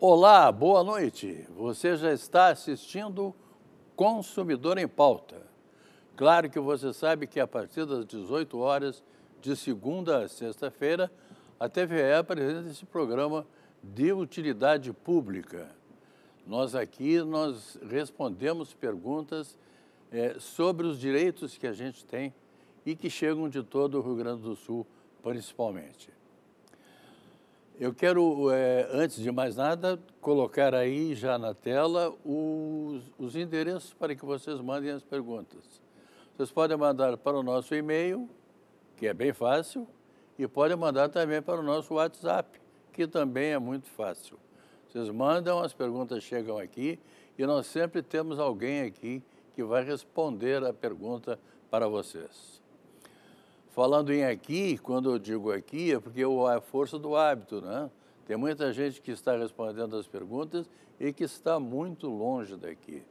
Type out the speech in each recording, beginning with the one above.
Olá, boa noite. Você já está assistindo Consumidor em Pauta. Claro que você sabe que a partir das 18 horas, de segunda a sexta-feira, a TVE apresenta esse programa de utilidade pública. Nós aqui nós respondemos perguntas é, sobre os direitos que a gente tem e que chegam de todo o Rio Grande do Sul, principalmente. Eu quero, é, antes de mais nada, colocar aí já na tela os, os endereços para que vocês mandem as perguntas. Vocês podem mandar para o nosso e-mail, que é bem fácil, e podem mandar também para o nosso WhatsApp, que também é muito fácil. Vocês mandam, as perguntas chegam aqui e nós sempre temos alguém aqui que vai responder a pergunta para vocês. Falando em aqui, quando eu digo aqui, é porque é a força do hábito, né? Tem muita gente que está respondendo as perguntas e que está muito longe daqui.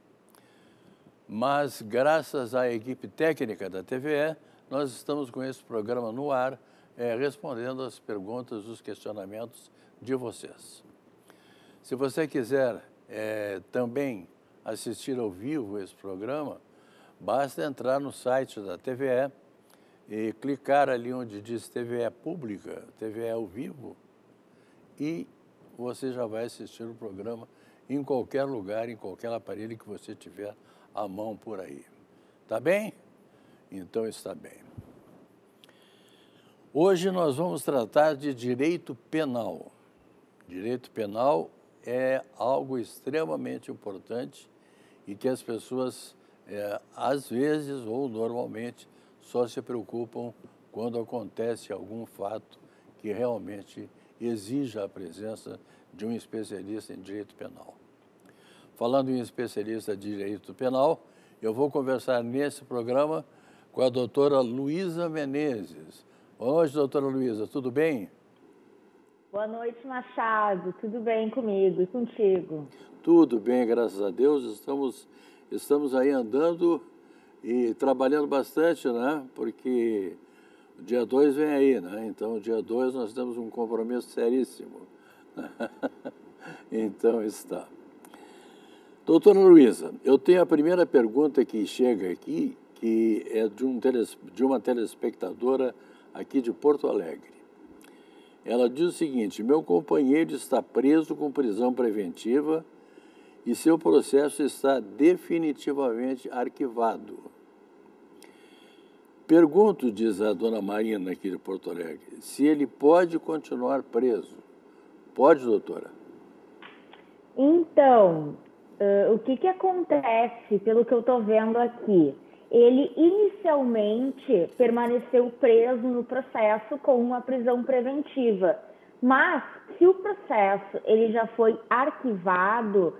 Mas, graças à equipe técnica da TVE, nós estamos com esse programa no ar, é, respondendo as perguntas, os questionamentos de vocês. Se você quiser é, também assistir ao vivo esse programa, basta entrar no site da TVE e clicar ali onde diz TVE Pública, TVE ao vivo, e você já vai assistir o programa em qualquer lugar, em qualquer aparelho que você tiver à mão por aí. Tá bem? Então está bem. Hoje nós vamos tratar de direito penal. Direito penal é algo extremamente importante e que as pessoas, é, às vezes ou normalmente, só se preocupam quando acontece algum fato que realmente exija a presença de um especialista em direito penal. Falando em especialista de direito penal, eu vou conversar nesse programa com a doutora Luísa Menezes. Boa noite, doutora Luísa, tudo bem? Boa noite, Machado. Tudo bem comigo e contigo? Tudo bem, graças a Deus. Estamos, estamos aí andando e trabalhando bastante, né? Porque o dia 2 vem aí, né? Então, dia 2 nós temos um compromisso seríssimo. então, está. Doutora Luísa, eu tenho a primeira pergunta que chega aqui, que é de, um teles, de uma telespectadora aqui de Porto Alegre. Ela diz o seguinte: meu companheiro está preso com prisão preventiva e seu processo está definitivamente arquivado. Pergunto, diz a dona Marina aqui de Porto Alegre, se ele pode continuar preso. Pode, doutora? Então, uh, o que, que acontece, pelo que eu estou vendo aqui? Ele inicialmente permaneceu preso no processo com uma prisão preventiva, mas se o processo ele já foi arquivado,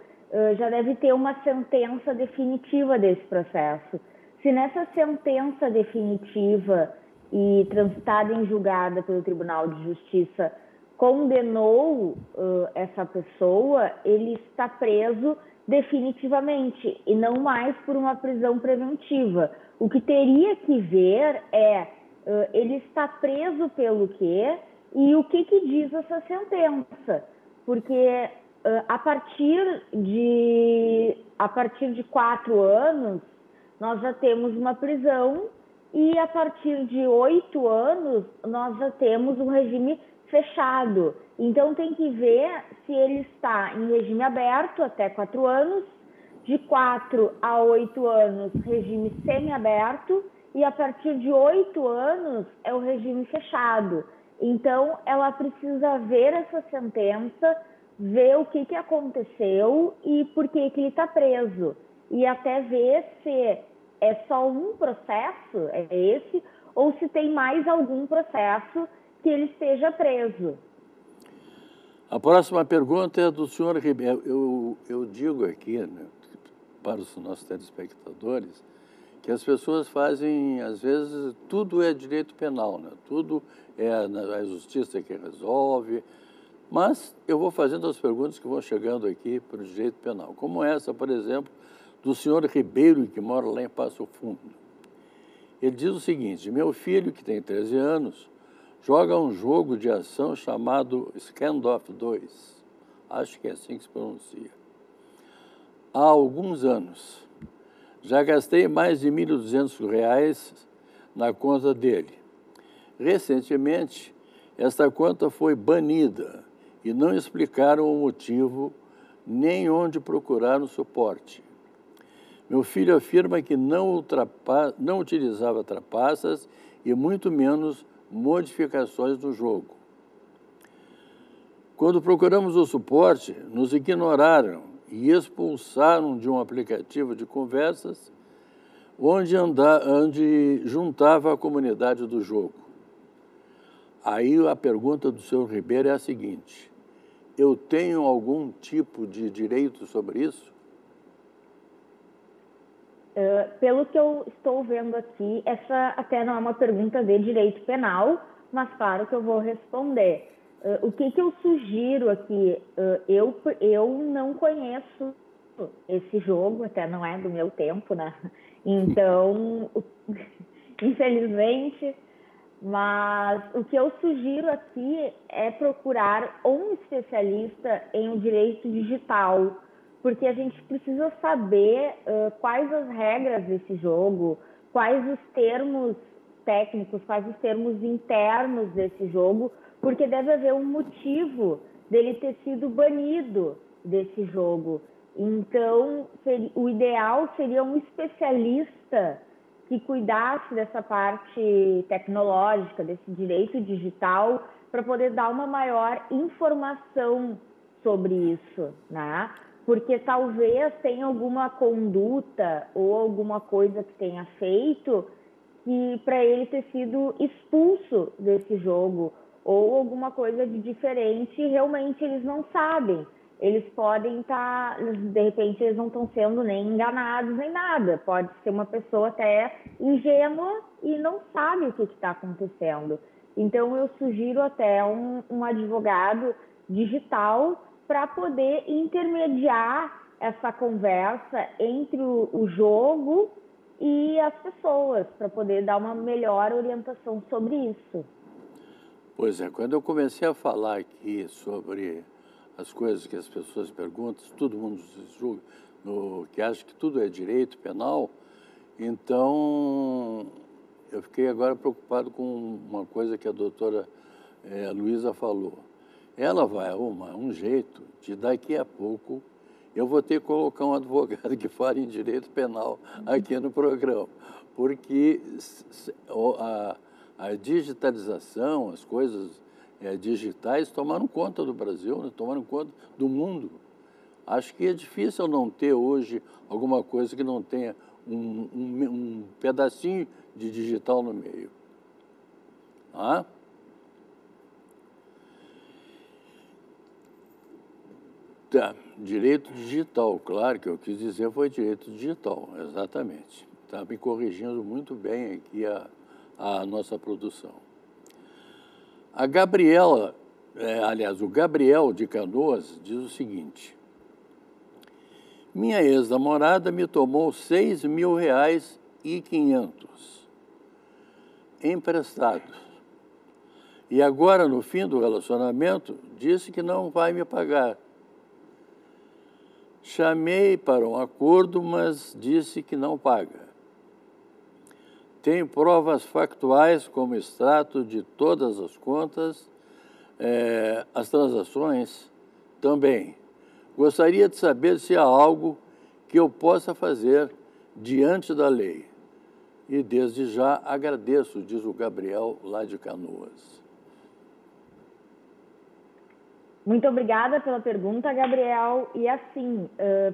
já deve ter uma sentença definitiva desse processo. Se nessa sentença definitiva e transitada em julgada pelo Tribunal de Justiça condenou uh, essa pessoa, ele está preso definitivamente e não mais por uma prisão preventiva. O que teria que ver é uh, ele está preso pelo quê e o que, que diz essa sentença, porque a partir de a partir de quatro anos nós já temos uma prisão e a partir de oito anos nós já temos um regime fechado. Então tem que ver se ele está em regime aberto até quatro anos, de quatro a oito anos regime semiaberto e a partir de oito anos é o regime fechado. Então ela precisa ver essa sentença ver o que, que aconteceu e por que, que ele está preso. E até ver se é só um processo, é esse, ou se tem mais algum processo que ele esteja preso. A próxima pergunta é do senhor Ribeiro. Eu, eu digo aqui né, para os nossos telespectadores que as pessoas fazem, às vezes, tudo é direito penal, né? tudo é a justiça que resolve, mas eu vou fazendo as perguntas que vão chegando aqui para o direito penal, como essa, por exemplo, do senhor Ribeiro, que mora lá em Passo Fundo. Ele diz o seguinte: meu filho, que tem 13 anos, joga um jogo de ação chamado Scandoff 2. Acho que é assim que se pronuncia. Há alguns anos. Já gastei mais de R$ 1.200 na conta dele. Recentemente, esta conta foi banida e não explicaram o motivo nem onde procurar o suporte. Meu filho afirma que não, não utilizava trapaças e muito menos modificações no jogo. Quando procuramos o suporte, nos ignoraram e expulsaram de um aplicativo de conversas onde, anda, onde juntava a comunidade do jogo. Aí a pergunta do senhor Ribeiro é a seguinte: eu tenho algum tipo de direito sobre isso? Uh, pelo que eu estou vendo aqui, essa até não é uma pergunta de direito penal, mas claro que eu vou responder. Uh, o que, que eu sugiro aqui? Uh, eu, eu não conheço esse jogo, até não é do meu tempo, né? Então, infelizmente, mas o que eu sugiro aqui é procurar um especialista em direito digital, porque a gente precisa saber uh, quais as regras desse jogo, quais os termos técnicos, quais os termos internos desse jogo, porque deve haver um motivo dele ter sido banido desse jogo. Então, o ideal seria um especialista que cuidasse dessa parte tecnológica, desse direito digital, para poder dar uma maior informação sobre isso, né? Porque talvez tenha alguma conduta ou alguma coisa que tenha feito que para ele ter sido expulso desse jogo ou alguma coisa de diferente, realmente eles não sabem eles podem estar, tá, de repente, eles não estão sendo nem enganados nem nada. Pode ser uma pessoa até ingênua e não sabe o que está acontecendo. Então, eu sugiro até um, um advogado digital para poder intermediar essa conversa entre o, o jogo e as pessoas, para poder dar uma melhor orientação sobre isso. Pois é, quando eu comecei a falar aqui sobre as coisas que as pessoas perguntam, todo mundo julga, no, que acha que tudo é direito penal, então eu fiquei agora preocupado com uma coisa que a doutora é, Luísa falou. Ela vai arrumar um jeito de daqui a pouco eu vou ter que colocar um advogado que fale em direito penal aqui no programa, porque a, a digitalização, as coisas é, digitais tomaram conta do Brasil, né? tomaram conta do mundo. Acho que é difícil não ter hoje alguma coisa que não tenha um, um, um pedacinho de digital no meio. Ah? Tá. Direito digital, claro que eu quis dizer foi direito digital, exatamente. Está me corrigindo muito bem aqui a, a nossa produção. A Gabriela, é, aliás, o Gabriel de Canoas diz o seguinte: Minha ex-namorada me tomou seis mil reais e quinhentos emprestados. E agora, no fim do relacionamento, disse que não vai me pagar. Chamei para um acordo, mas disse que não paga. Tem provas factuais como extrato de todas as contas, é, as transações também. Gostaria de saber se há algo que eu possa fazer diante da lei. E desde já agradeço, diz o Gabriel, lá de Canoas. Muito obrigada pela pergunta, Gabriel. E assim,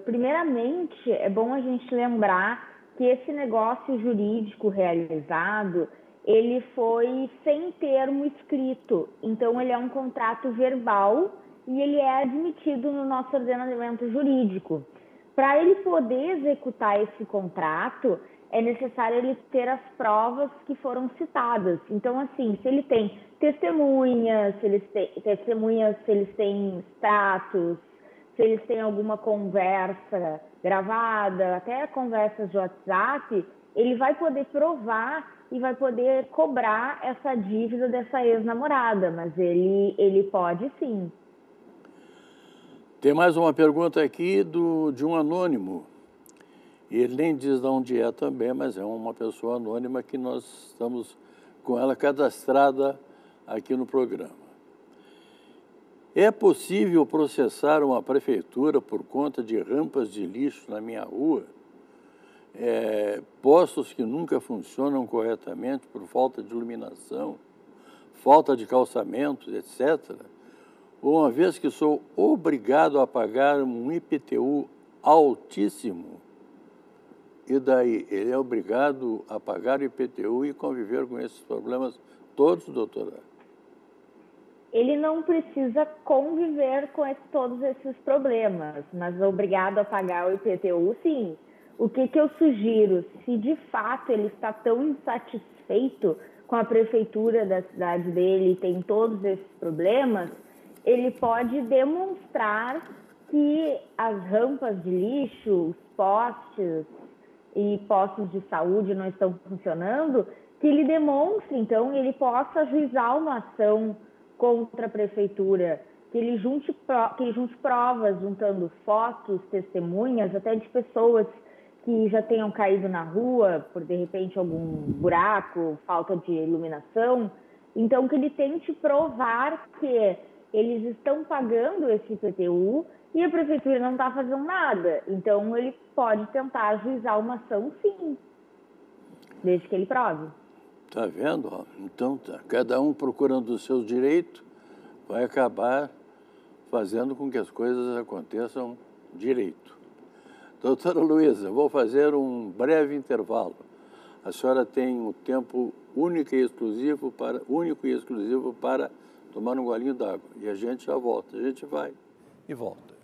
primeiramente, é bom a gente lembrar que esse negócio jurídico realizado ele foi sem termo escrito, então ele é um contrato verbal e ele é admitido no nosso ordenamento jurídico. Para ele poder executar esse contrato, é necessário ele ter as provas que foram citadas. Então, assim, se ele tem testemunhas, se eles têm testemunhas, se eles têm status, se eles têm alguma conversa gravada, até conversas de WhatsApp, ele vai poder provar e vai poder cobrar essa dívida dessa ex-namorada, mas ele, ele pode sim. Tem mais uma pergunta aqui do, de um anônimo. Ele nem diz de onde é também, mas é uma pessoa anônima que nós estamos com ela cadastrada aqui no programa. É possível processar uma prefeitura por conta de rampas de lixo na minha rua? É, postos que nunca funcionam corretamente por falta de iluminação, falta de calçamentos, etc uma vez que sou obrigado a pagar um IPTU altíssimo, e daí ele é obrigado a pagar o IPTU e conviver com esses problemas todos, doutora? Ele não precisa conviver com esse, todos esses problemas, mas obrigado a pagar o IPTU, sim. O que, que eu sugiro? Se de fato ele está tão insatisfeito com a prefeitura da cidade dele e tem todos esses problemas, ele pode demonstrar que as rampas de lixo, os postes e postos de saúde não estão funcionando, que ele demonstre, então, ele possa ajuizar uma ação contra a prefeitura, que ele junte, que ele junte provas, juntando fotos, testemunhas, até de pessoas que já tenham caído na rua por, de repente, algum buraco, falta de iluminação. Então, que ele tente provar que eles estão pagando esse IPTU e a prefeitura não está fazendo nada. Então, ele pode tentar ajuizar uma ação, sim, desde que ele prove. Está vendo? Então, tá. cada um procurando os seus direitos vai acabar fazendo com que as coisas aconteçam direito. Doutora Luísa, vou fazer um breve intervalo. A senhora tem um tempo único e exclusivo para, único e exclusivo para tomar um golinho d'água. E a gente já volta. A gente vai e volta.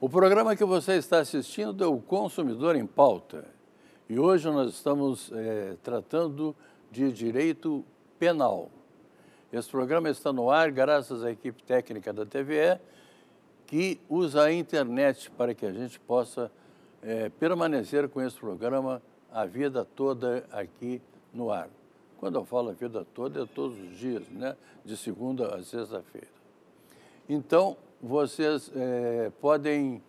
O programa que você está assistindo é o Consumidor em Pauta. E hoje nós estamos é, tratando de direito penal. Esse programa está no ar graças à equipe técnica da TVE, que usa a internet para que a gente possa é, permanecer com esse programa a vida toda aqui no ar. Quando eu falo a vida toda, é todos os dias, né? de segunda a sexta-feira. Então, vocês é, podem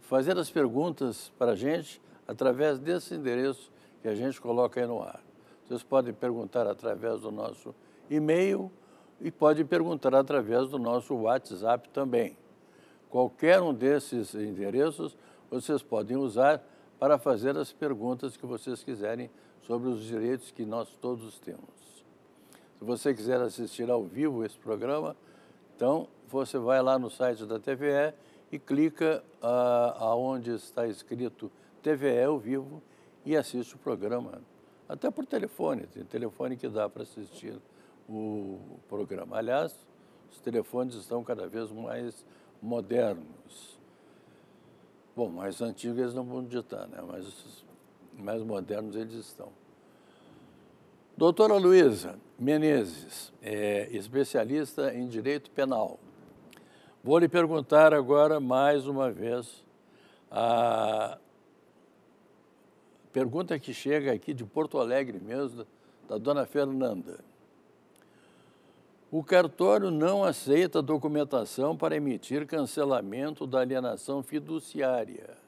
fazer as perguntas para a gente através desse endereço que a gente coloca aí no ar. Vocês podem perguntar através do nosso e-mail e pode perguntar através do nosso WhatsApp também. Qualquer um desses endereços vocês podem usar para fazer as perguntas que vocês quiserem sobre os direitos que nós todos temos. Se você quiser assistir ao vivo esse programa, então você vai lá no site da TVE e clica ah, aonde está escrito TVE ao vivo e assiste o programa. Até por telefone, tem telefone que dá para assistir o programa. Aliás, os telefones estão cada vez mais modernos. Bom, mais antigos eles não vão digitar, né? mas mais modernos eles estão. Doutora Luísa Menezes, é especialista em direito penal. Vou lhe perguntar agora mais uma vez a pergunta que chega aqui de Porto Alegre mesmo, da dona Fernanda. O cartório não aceita documentação para emitir cancelamento da alienação fiduciária.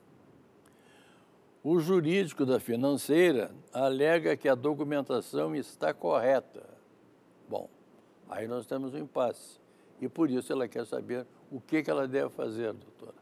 O jurídico da financeira alega que a documentação está correta. Bom, aí nós temos um impasse. E por isso ela quer saber o que, que ela deve fazer, doutora.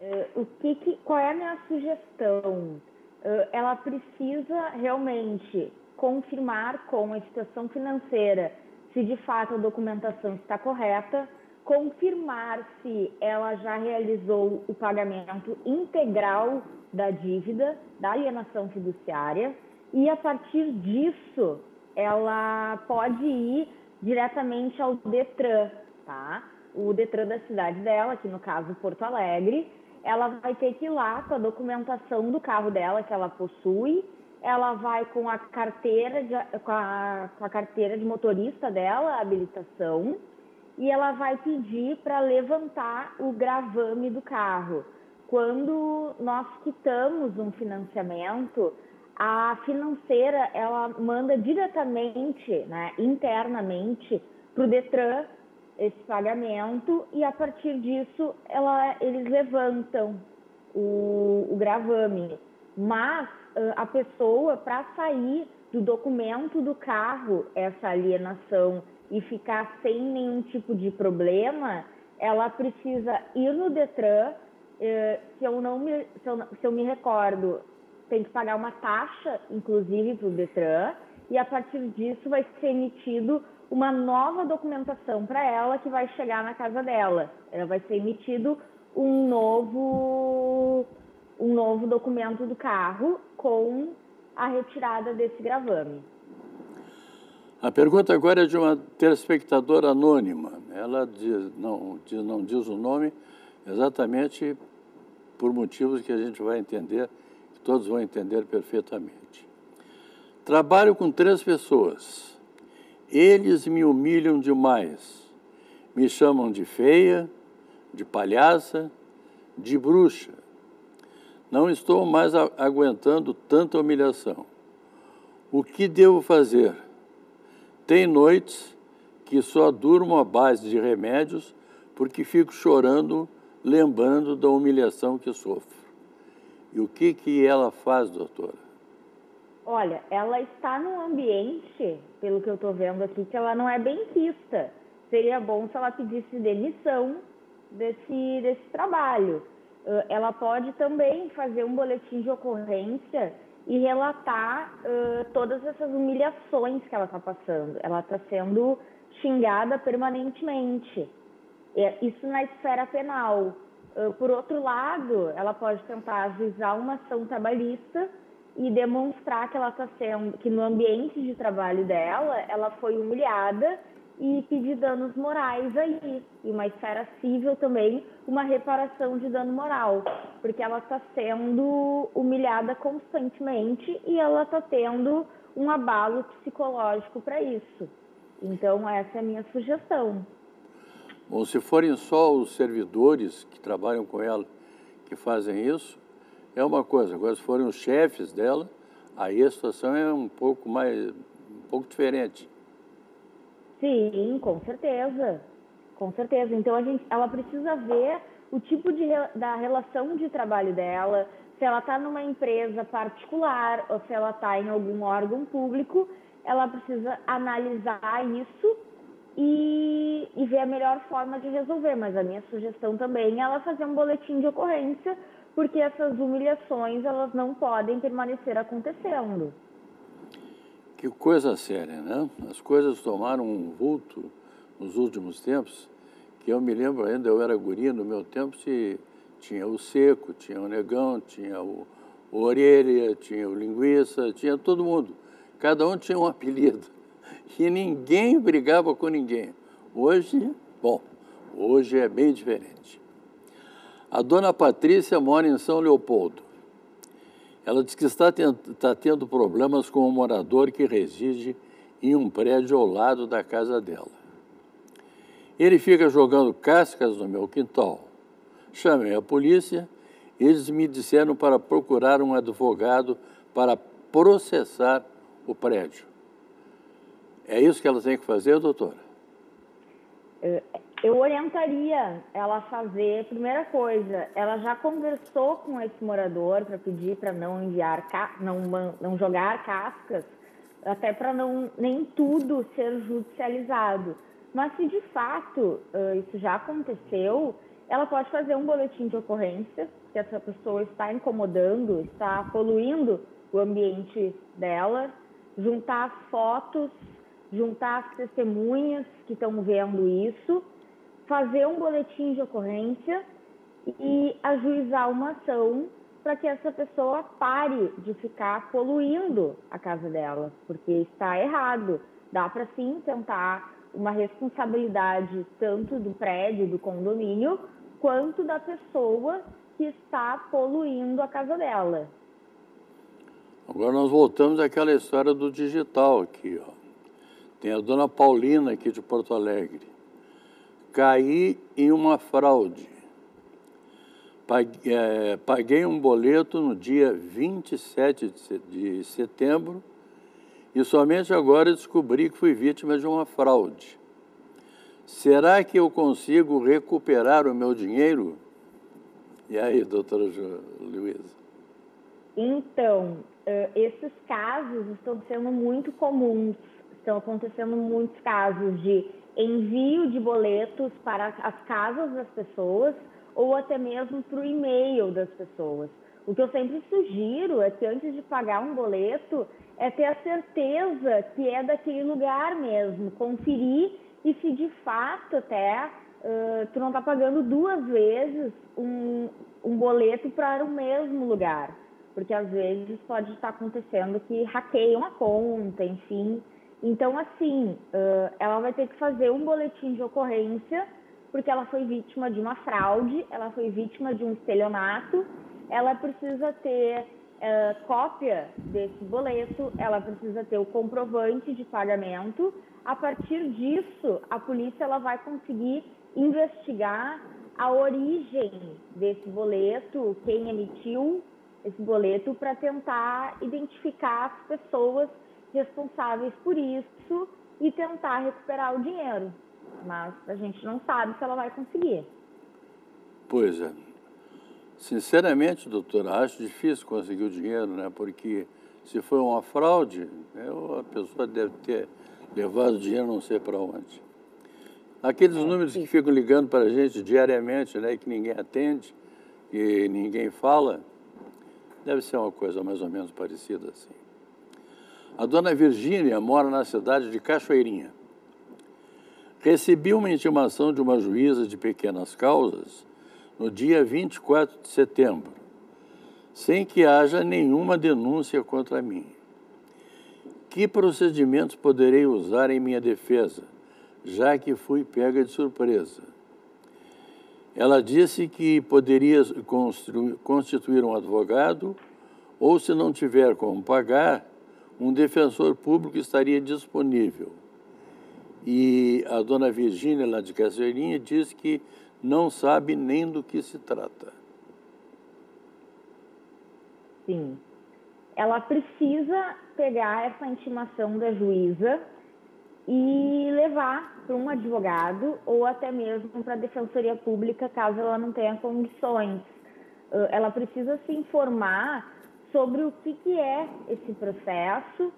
Uh, o que, que qual é a minha sugestão? Uh, ela precisa realmente confirmar com a instituição financeira se de fato a documentação está correta, confirmar se ela já realizou o pagamento integral da dívida, da alienação fiduciária, e a partir disso ela pode ir diretamente ao Detran, tá? O Detran da cidade dela, que no caso Porto Alegre, ela vai ter que ir lá com a documentação do carro dela que ela possui ela vai com a carteira de, com a, com a carteira de motorista dela, a habilitação, e ela vai pedir para levantar o gravame do carro. Quando nós quitamos um financiamento, a financeira ela manda diretamente, né, internamente, para o Detran esse pagamento e a partir disso ela, eles levantam o, o gravame. Mas a pessoa, para sair do documento do carro essa alienação e ficar sem nenhum tipo de problema, ela precisa ir no Detran. Eh, se eu não me, se eu, se eu me recordo, tem que pagar uma taxa, inclusive, para o Detran, e a partir disso vai ser emitido uma nova documentação para ela que vai chegar na casa dela. Ela vai ser emitido um novo um novo documento do carro com a retirada desse gravame. A pergunta agora é de uma telespectadora anônima. Ela diz, não, diz, não diz o nome exatamente por motivos que a gente vai entender, que todos vão entender perfeitamente. Trabalho com três pessoas eles me humilham demais. Me chamam de feia, de palhaça, de bruxa. Não estou mais aguentando tanta humilhação. O que devo fazer? Tem noites que só durmo à base de remédios porque fico chorando, lembrando da humilhação que sofro. E o que, que ela faz, doutora? Olha, ela está num ambiente, pelo que eu estou vendo aqui, que ela não é bem quista. Seria bom se ela pedisse demissão desse, desse trabalho. Uh, ela pode também fazer um boletim de ocorrência e relatar uh, todas essas humilhações que ela está passando. Ela está sendo xingada permanentemente. É, isso na esfera penal. Uh, por outro lado, ela pode tentar ajuizar uma ação trabalhista e demonstrar que ela está sendo, que no ambiente de trabalho dela, ela foi humilhada e pedir danos morais aí. E uma esfera civil também, uma reparação de dano moral, porque ela está sendo humilhada constantemente e ela está tendo um abalo psicológico para isso. Então, essa é a minha sugestão. Bom, se forem só os servidores que trabalham com ela que fazem isso, é uma coisa. Agora, se forem os chefes dela, aí a situação é um pouco mais, um pouco diferente. Sim, com certeza, com certeza. Então a gente, ela precisa ver o tipo de da relação de trabalho dela, se ela está numa empresa particular ou se ela está em algum órgão público, ela precisa analisar isso e, e ver a melhor forma de resolver. Mas a minha sugestão também é ela fazer um boletim de ocorrência porque essas humilhações elas não podem permanecer acontecendo. Que coisa séria, né? As coisas tomaram um vulto nos últimos tempos, que eu me lembro ainda, eu era guri, no meu tempo se tinha o seco, tinha o negão, tinha o, o orelha, tinha o linguiça, tinha todo mundo. Cada um tinha um apelido. E ninguém brigava com ninguém. Hoje, bom, hoje é bem diferente. A dona Patrícia mora em São Leopoldo. Ela diz que está tendo, está tendo problemas com um morador que reside em um prédio ao lado da casa dela. Ele fica jogando cascas no meu quintal. Chamei a polícia eles me disseram para procurar um advogado para processar o prédio. É isso que ela tem que fazer, doutora? É, eu orientaria ela a fazer, primeira coisa, ela já conversou com esse morador para pedir para não enviar, não, não jogar cascas, até para não nem tudo ser judicializado. Mas se de fato isso já aconteceu, ela pode fazer um boletim de ocorrência, que essa pessoa está incomodando, está poluindo o ambiente dela, juntar fotos, juntar as testemunhas que estão vendo isso fazer um boletim de ocorrência e ajuizar uma ação para que essa pessoa pare de ficar poluindo a casa dela, porque está errado. Dá para sim tentar uma responsabilidade tanto do prédio, do condomínio, quanto da pessoa que está poluindo a casa dela. Agora nós voltamos àquela história do digital aqui, ó. Tem a dona Paulina aqui de Porto Alegre. caí em uma fraude. É, paguei um boleto no dia 27 de setembro e somente agora descobri que fui vítima de uma fraude. Será que eu consigo recuperar o meu dinheiro? E aí, doutora Luísa? Então, esses casos estão sendo muito comuns, estão acontecendo muitos casos de envio de boletos para as casas das pessoas ou até mesmo para o e-mail das pessoas. O que eu sempre sugiro é que antes de pagar um boleto, é ter a certeza que é daquele lugar mesmo, conferir e se de fato até uh, tu não está pagando duas vezes um, um boleto para o mesmo lugar. Porque às vezes pode estar acontecendo que hackeiam a conta, enfim. Então, assim, ela vai ter que fazer um boletim de ocorrência porque ela foi vítima de uma fraude, ela foi vítima de um estelionato, ela precisa ter cópia desse boleto, ela precisa ter o comprovante de pagamento. A partir disso, a polícia ela vai conseguir investigar a origem desse boleto, quem emitiu esse boleto, para tentar identificar as pessoas responsáveis por isso e tentar recuperar o dinheiro mas a gente não sabe se ela vai conseguir. Pois é. Sinceramente, doutora, acho difícil conseguir o dinheiro, né? Porque se foi uma fraude, né, a pessoa deve ter levado o dinheiro não sei para onde. Aqueles é, números sim. que ficam ligando para a gente diariamente, né, que ninguém atende, e ninguém fala, deve ser uma coisa mais ou menos parecida assim. A dona Virgínia mora na cidade de Cachoeirinha. Recebi uma intimação de uma juíza de pequenas causas no dia 24 de setembro, sem que haja nenhuma denúncia contra mim. Que procedimentos poderei usar em minha defesa, já que fui pega de surpresa? Ela disse que poderia constituir um advogado ou, se não tiver como pagar, um defensor público estaria disponível. E a dona Virgínia, lá de Cachoeirinha, diz que não sabe nem do que se trata. Sim. Ela precisa pegar essa intimação da juíza e levar para um advogado ou até mesmo para a defensoria pública, caso ela não tenha condições. Ela precisa se informar sobre o que, que é esse processo,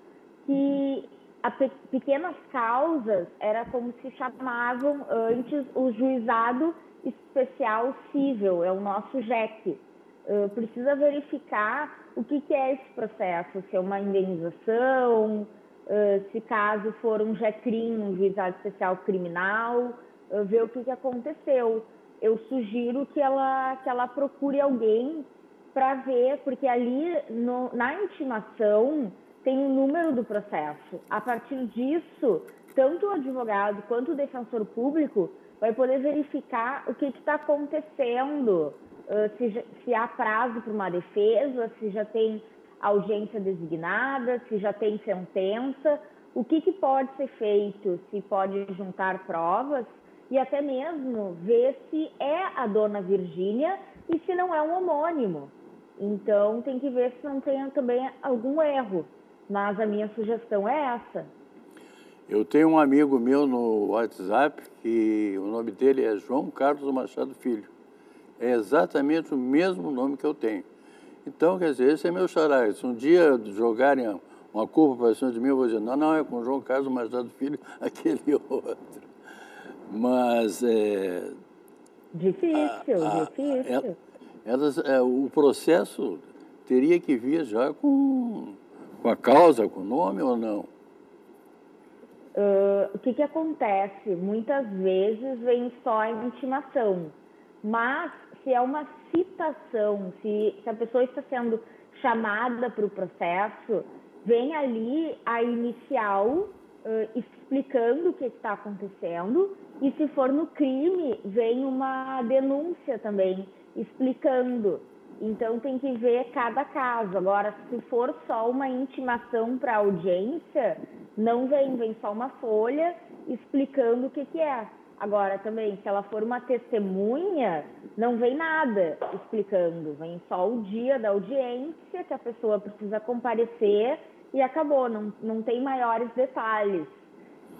que a pe pequenas causas era como se chamavam antes o juizado especial civil, é o nosso JEC. Uh, precisa verificar o que, que, é esse processo, se é uma indenização, uh, se caso for um JECRIM, um juizado especial criminal, uh, ver o que, que aconteceu. Eu sugiro que ela, que ela procure alguém para ver, porque ali no, na intimação tem o número do processo. A partir disso, tanto o advogado quanto o defensor público vai poder verificar o que está acontecendo, uh, se, se há prazo para uma defesa, se já tem audiência designada, se já tem sentença, o que, que pode ser feito, se pode juntar provas e até mesmo ver se é a dona Virgínia e se não é um homônimo. Então tem que ver se não tem também algum erro. Mas a minha sugestão é essa. Eu tenho um amigo meu no WhatsApp que o nome dele é João Carlos Machado Filho. É exatamente o mesmo nome que eu tenho. Então, quer dizer, esse é meu xará. Se um dia jogarem uma culpa para cima de mim, eu vou dizer, não, não, é com João Carlos Machado Filho, aquele outro. Mas é... Difícil, a, a, difícil. Elas, é, o processo teria que vir já com com a causa, com o nome ou não? Uh, o que, que acontece? Muitas vezes vem só a intimação, mas se é uma citação, se, se a pessoa está sendo chamada para o processo, vem ali a inicial uh, explicando o que está acontecendo, e se for no crime, vem uma denúncia também explicando então tem que ver cada caso. Agora, se for só uma intimação para audiência, não vem, vem só uma folha explicando o que, que é. Agora, também, se ela for uma testemunha, não vem nada explicando, vem só o dia da audiência, que a pessoa precisa comparecer e acabou, não, não tem maiores detalhes.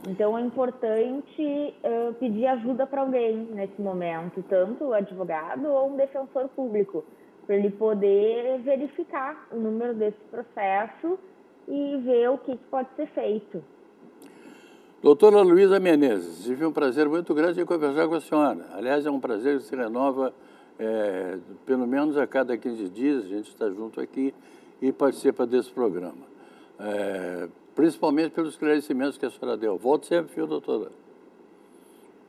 Então, é importante uh, pedir ajuda para alguém nesse momento, tanto o advogado ou um defensor público, para ele poder verificar o número desse processo e ver o que, que pode ser feito. Doutora Luísa Menezes, tive um prazer muito grande em conversar com a senhora. Aliás, é um prazer que se renova é, pelo menos a cada 15 dias, a gente está junto aqui e participa desse programa. É, principalmente pelos esclarecimentos que a senhora deu. Volte sempre, viu, doutora?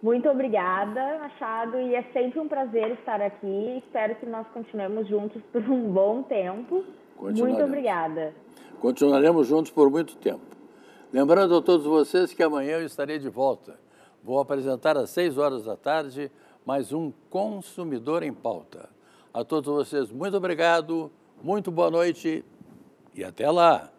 Muito obrigada, Machado, e é sempre um prazer estar aqui. Espero que nós continuemos juntos por um bom tempo. Muito obrigada. Continuaremos juntos por muito tempo. Lembrando a todos vocês que amanhã eu estarei de volta. Vou apresentar às 6 horas da tarde mais um Consumidor em Pauta. A todos vocês, muito obrigado, muito boa noite e até lá!